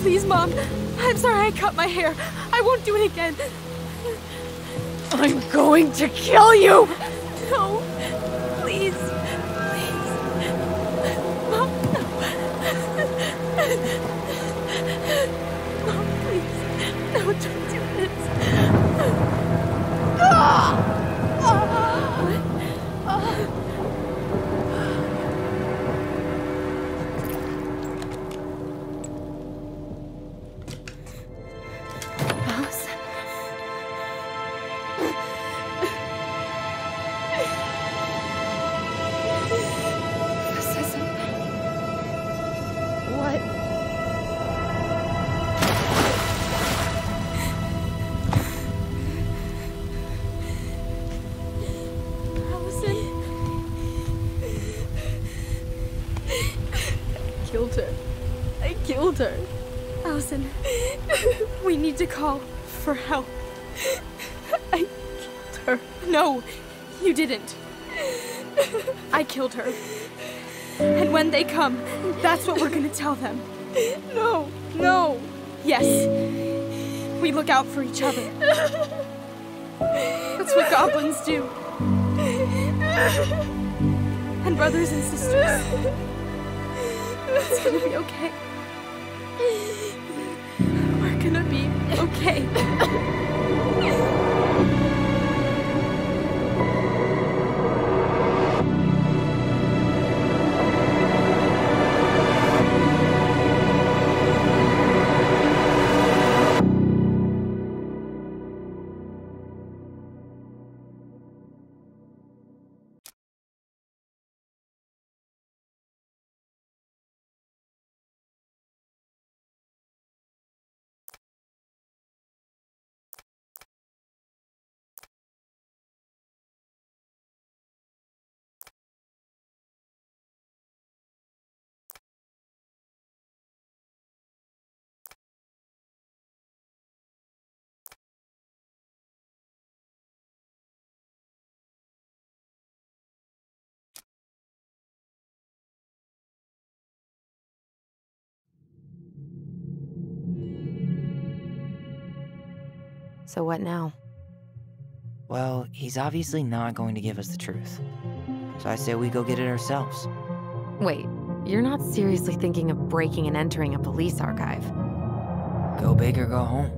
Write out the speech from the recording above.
Please, Mom. I'm sorry I cut my hair. I won't do it again. I'm going to kill you! No. Please. Please. Mom, no. Mom, please. No, don't do this. Alyson. I killed her. I killed her. Alyson, we need to call for help. I killed her. No, you didn't. I killed her. And when they come, that's what we're gonna tell them. No, no. Yes, we look out for each other. That's what goblins do. And brothers and sisters. It's gonna be okay. So what now? Well, he's obviously not going to give us the truth. So I say we go get it ourselves. Wait, you're not seriously thinking of breaking and entering a police archive? Go big or go home.